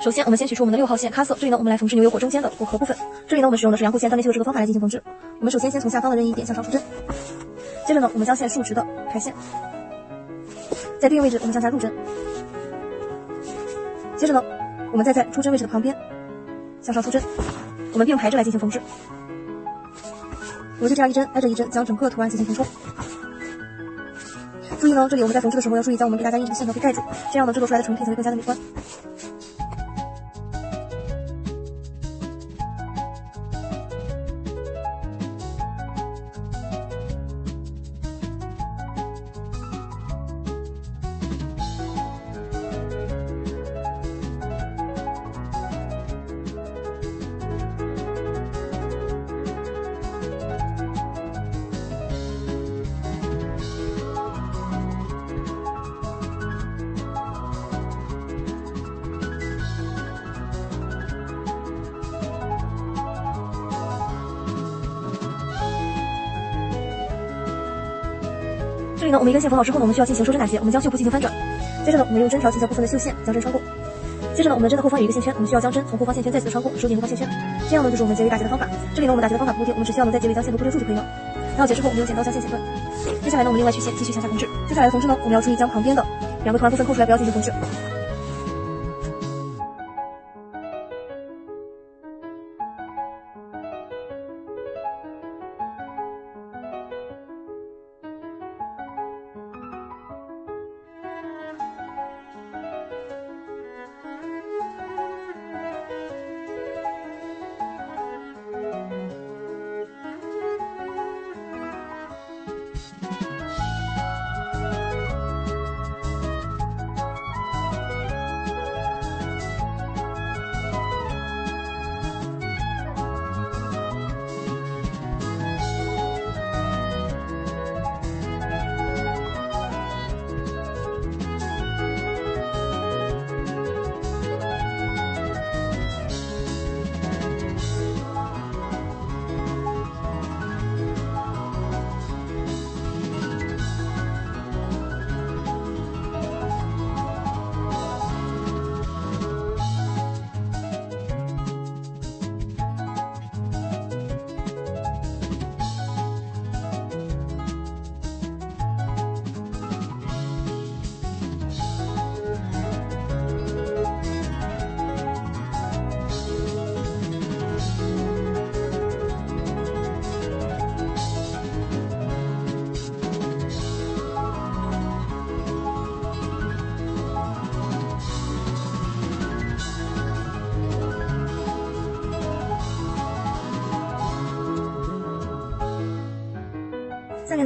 首先，我们先取出我们的六号线咖色，这里呢，我们来缝制牛油果中间的果壳部分。这里呢，我们使用的是羊裤线断面绣的这个方法来进行缝制。我们首先先从下方的任意一点向上出针，接着呢，我们将线竖直的排线，在对应位置我们向下入针，接着呢，我们再在出针位置的旁边向上出针，我们并排着来进行缝制。我们就这样一针挨着一针将整个图案进行填充。注意呢，这里我们在缝制的时候要注意将我们给大家印制的线条给盖住，这样呢制作出来的成品才会更加的美观。那，我们一根线缝好之后呢，我们需要进行收针打结。我们将袖部进行翻转，接着呢，我们用针条进行部分的绣线，将针穿过。接着呢，我们针的后方有一个线圈，我们需要将针从后方线圈再次的穿过，收紧后方线圈。这样呢，就是我们结尾打结的方法。这里呢，我们打结的方法不固定，我们只需要能在结尾将线头固定住就可以了。打好结之后，我们用剪刀将线剪断。接下来呢，我们另外取线继续向下缝制。接下来的缝制呢，我们要注意将旁边的两个图案部分扣出来，不要进行缝制。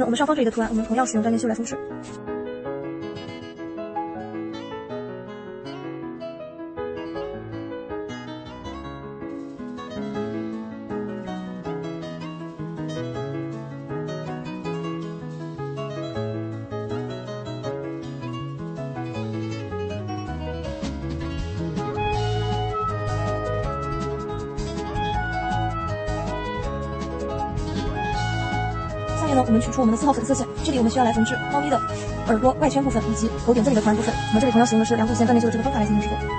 我们上方这里的图案，我们同样使用断面修来缝制。呢，我们取出我们的四号粉色线，这里我们需要来缝制猫咪的耳朵外圈部分以及头顶这里的图案部分。我们这里同样使用的是两股线断面绣的这个方法来进行制作。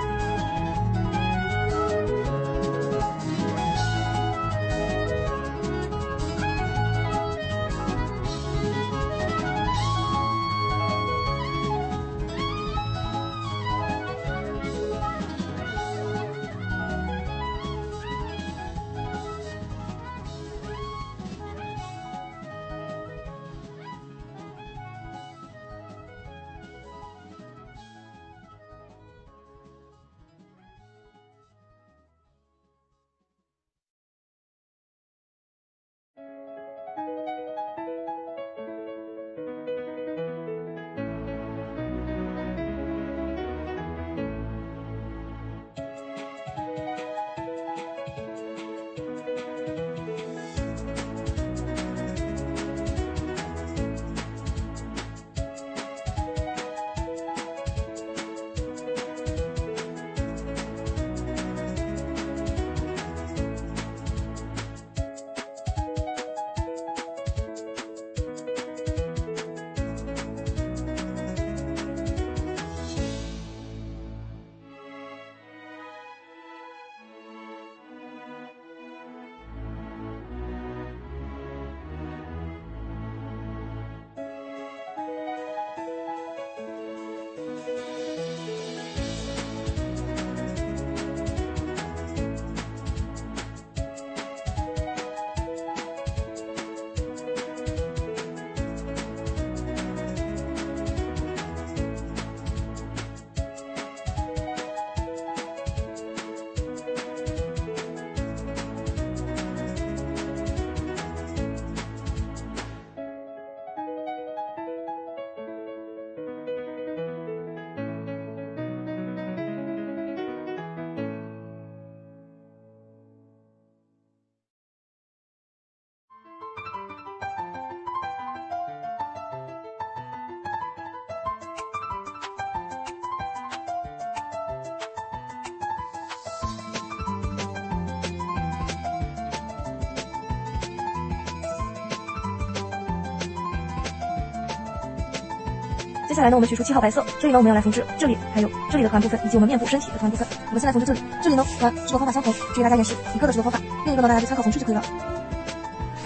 接下来呢，我们取出七号白色，这里呢我们要来缝制这里，还有这里的团部分，以及我们面部身体的团部分。我们先来缝制这里，这里呢和制作方法相同，注意大家演示一个的制作方法，另一个呢大家就参考缝制就可以了。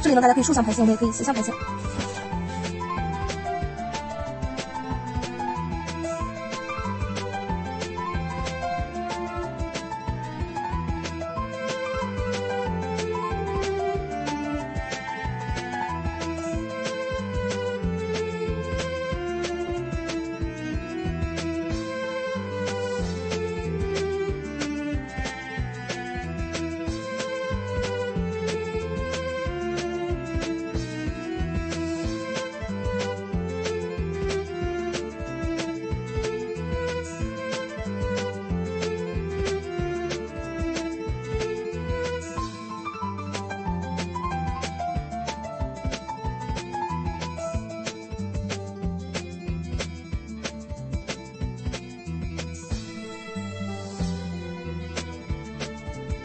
这里呢大家可以竖向排线，我们也可以斜向排线。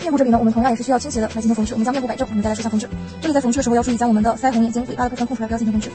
面部这里呢，我们同样也是需要倾斜的来进行缝制。我们将面部摆正，我们再来竖向缝制。这里在缝制的时候要注意将我们的腮红、眼睛、嘴巴的部分空出来，不要进行缝制。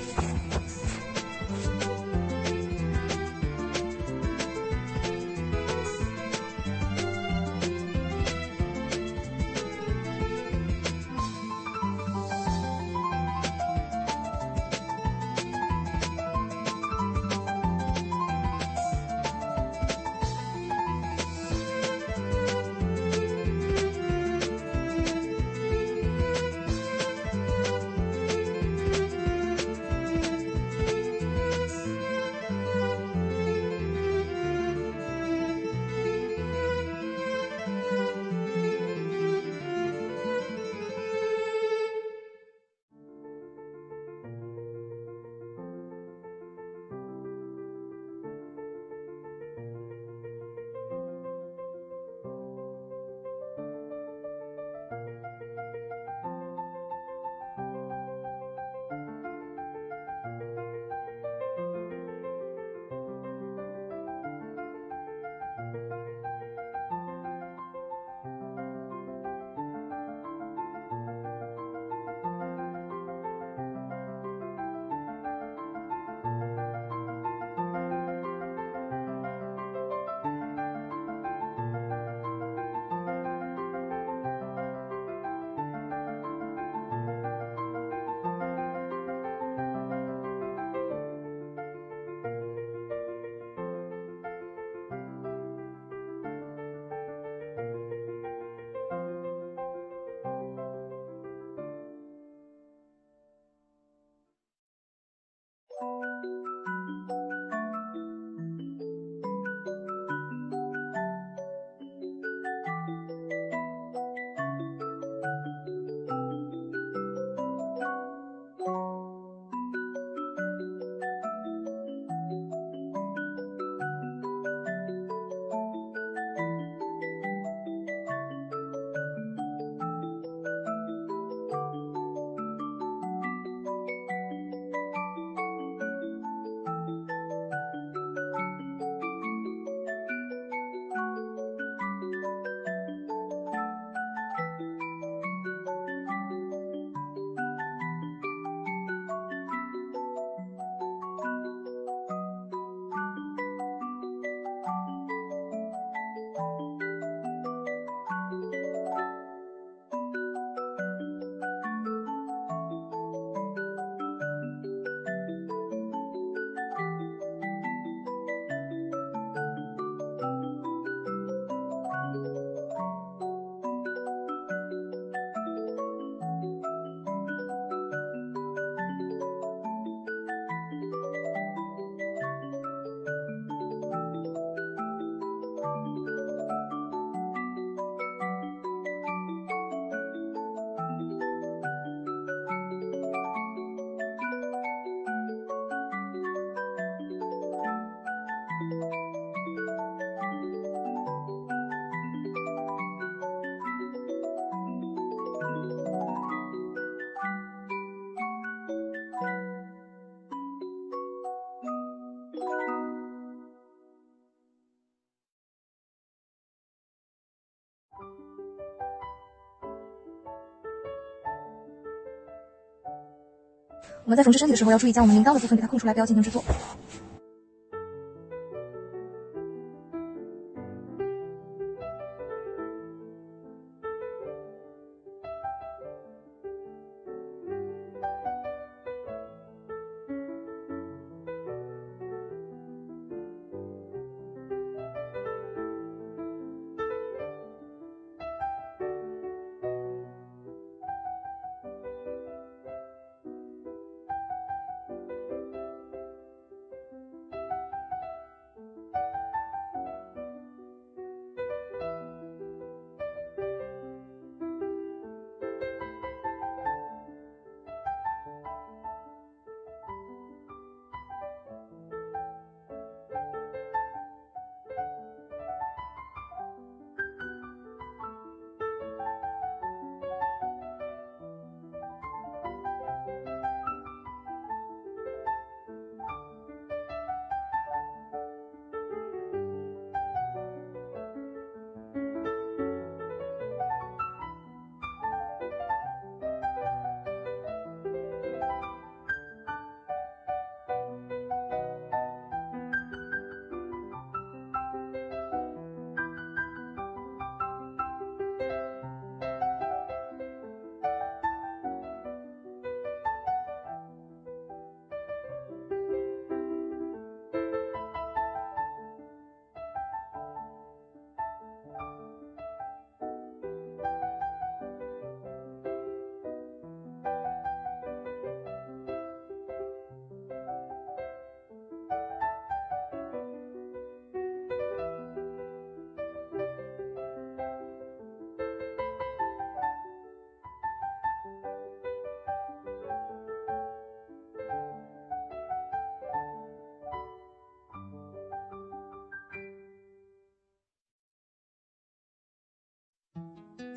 我们在缝制身体的时候，要注意将我们铃铛的部分给它空出来，不要进行制作。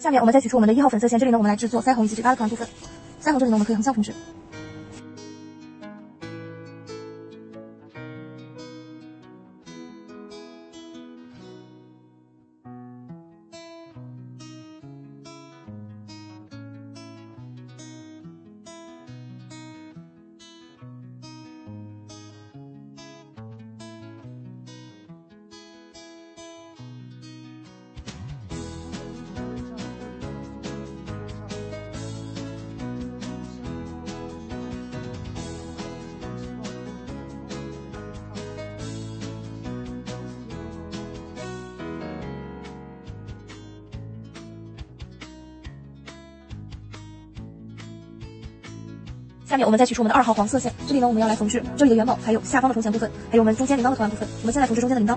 下面我们再取出我们的一号粉色线，这里呢我们来制作腮红以及嘴巴的图案部分。腮红这里呢我们可以横向缝制。下面我们再取出我们的二号黄色线，这里呢我们要来缝制这里的元宝，还有下方的铜钱部分，还有我们中间铃铛的图案部分。我们先来缝制中间的铃铛。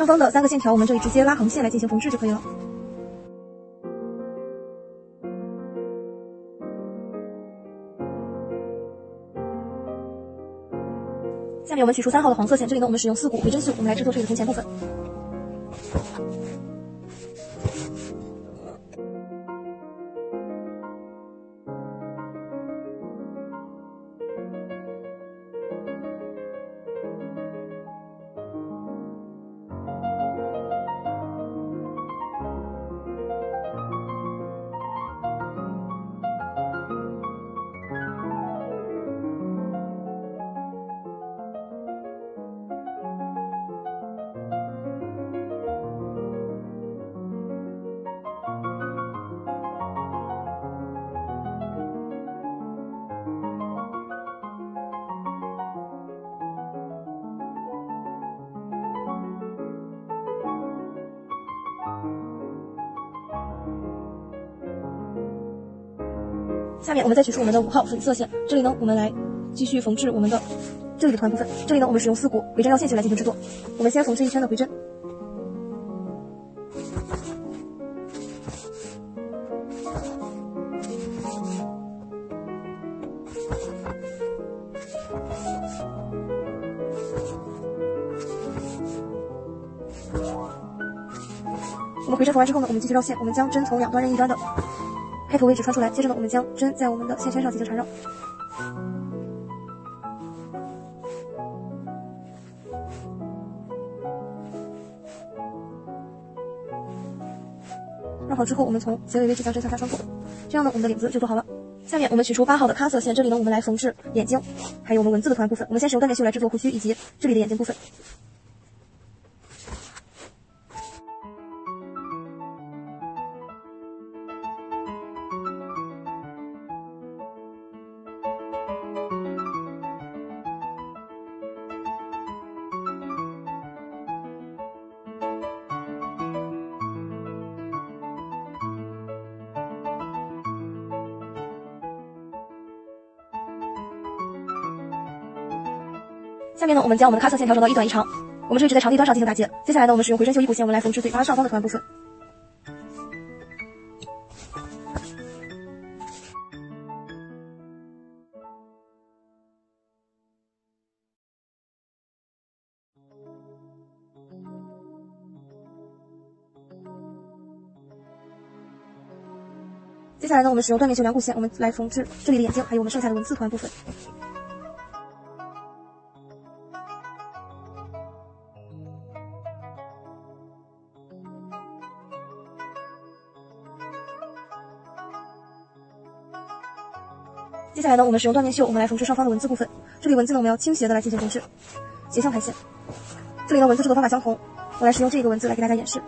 上方的三个线条，我们这里直接拉横线来进行缝制就可以了。下面我们取出三号的黄色线，这里呢我们使用四股回针绣，我们来制作这里的铜钱部分。下面我们再取出我们的五号粉色线，这里呢，我们来继续缝制我们的这里的图案部分。这里呢，我们使用四股回针绕线线来进行制作。我们先缝制一圈的回针。我们回针缝完之后呢，我们继续绕线，我们将针从两端任意端的开头位置穿出来，接着呢，我们将针在我们的线圈上进行缠绕。绕好之后，我们从结尾位置将针向下穿过，这样呢，我们的领子就做好了。下面我们取出八号的咖色线，这里呢，我们来缝制眼睛，还有我们文字的图案部分。我们先使用缎面绣来制作胡须以及这里的眼睛部分。我们将我们的咖色线调整到一短一长，我们这里只在长地端上进行打结。接下来呢，我们使用回针绣一补线，我们来缝制嘴巴上方的图案部分。接下来呢，我们使用缎面绣两股线，我们来缝制这里的眼睛，还有我们剩下的文字图案部分。来呢，我们使用断面绣，我们来缝制上方的文字部分。这里文字呢，我们要倾斜的来进行缝制，斜向排线。这里呢，文字制作方法相同，我来使用这个文字来给大家演示。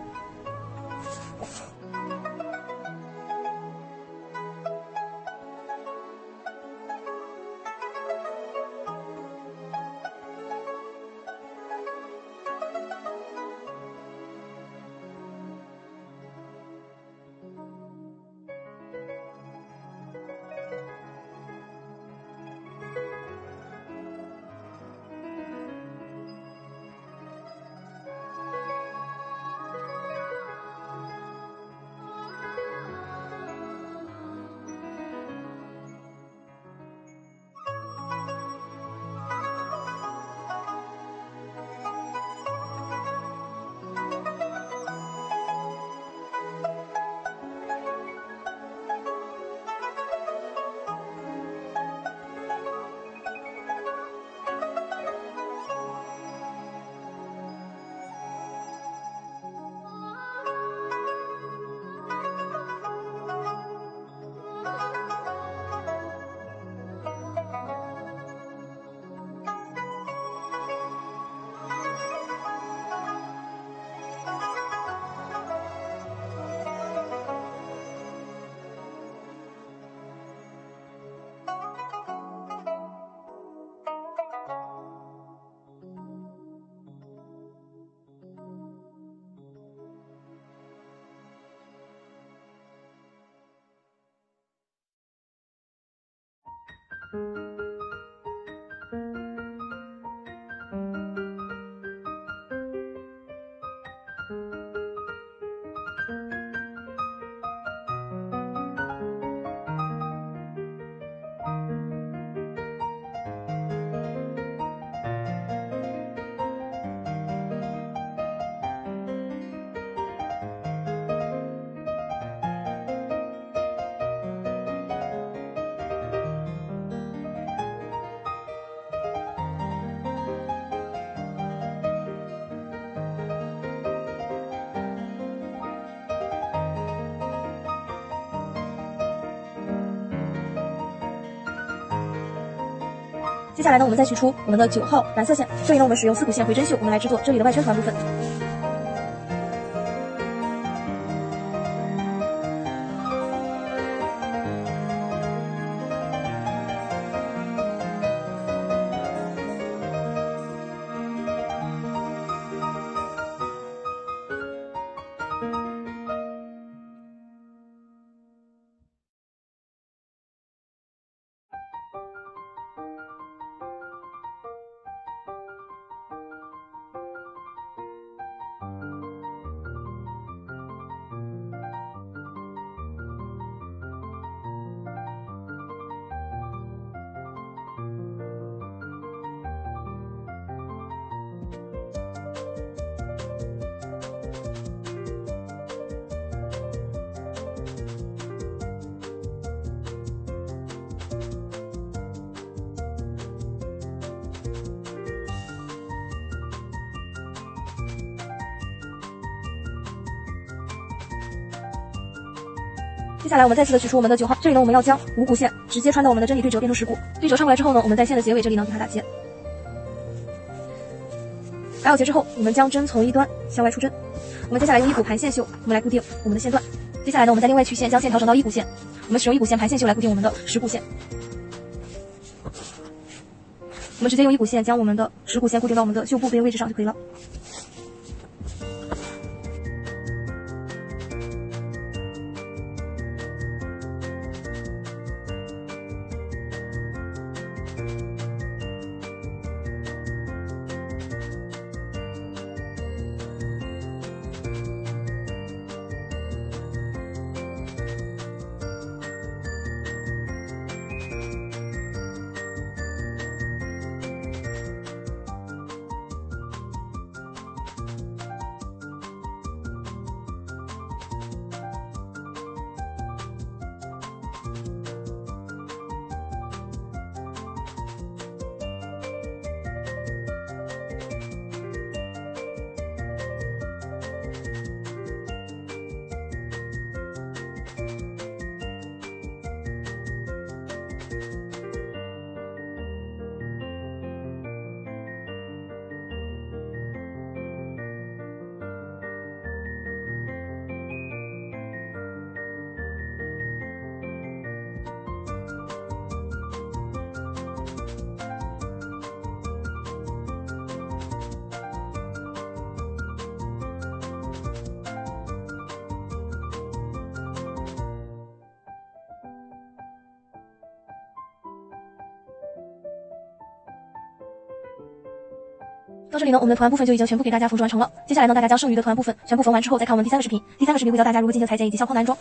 接下来呢，我们再取出我们的九号蓝色线，这里呢，我们使用四股线回针绣，我们来制作这里的外圈团部分。接下来我们再次的取出我们的九号，这里呢我们要将五股线直接穿到我们的针里对折，变成十股。对折穿过来之后呢，我们在线的结尾这里呢给它打结。打好结之后，我们将针从一端向外出针。我们接下来用一股盘线绣，我们来固定我们的线段。接下来呢，我们再另外取线，将线调整到一股线。我们使用一股线盘线绣来固定我们的十股线。我们直接用一股线将我们的十股线固定到我们的绣布边位置上就可以了。到这里呢，我们的图案部分就已经全部给大家缝制完成了。接下来呢，大家将剩余的图案部分全部缝完之后，再看我们第三个视频。第三个视频会教大家如何进行裁剪以及相框的安装。